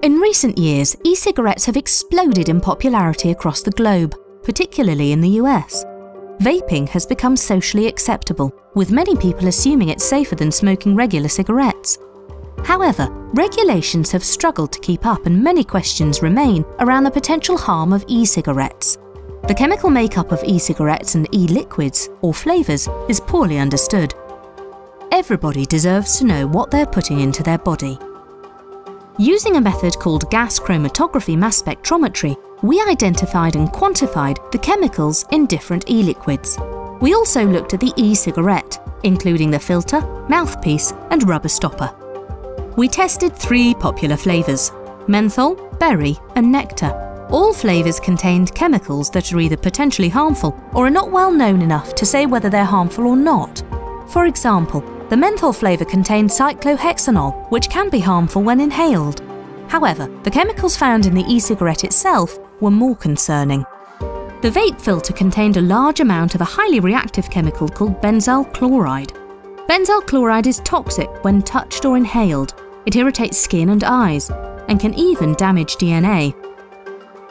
In recent years, e cigarettes have exploded in popularity across the globe, particularly in the US. Vaping has become socially acceptable, with many people assuming it's safer than smoking regular cigarettes. However, regulations have struggled to keep up and many questions remain around the potential harm of e cigarettes. The chemical makeup of e cigarettes and e liquids, or flavours, is poorly understood. Everybody deserves to know what they're putting into their body. Using a method called gas chromatography mass spectrometry, we identified and quantified the chemicals in different e-liquids. We also looked at the e-cigarette, including the filter, mouthpiece and rubber stopper. We tested three popular flavours, menthol, berry and nectar. All flavours contained chemicals that are either potentially harmful or are not well known enough to say whether they're harmful or not. For example, the menthol flavour contained cyclohexanol, which can be harmful when inhaled. However, the chemicals found in the e-cigarette itself were more concerning. The vape filter contained a large amount of a highly reactive chemical called benzyl chloride. Benzyl chloride is toxic when touched or inhaled. It irritates skin and eyes, and can even damage DNA.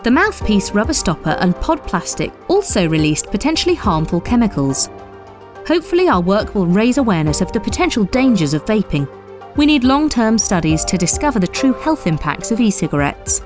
The mouthpiece rubber stopper and pod plastic also released potentially harmful chemicals. Hopefully, our work will raise awareness of the potential dangers of vaping. We need long term studies to discover the true health impacts of e cigarettes.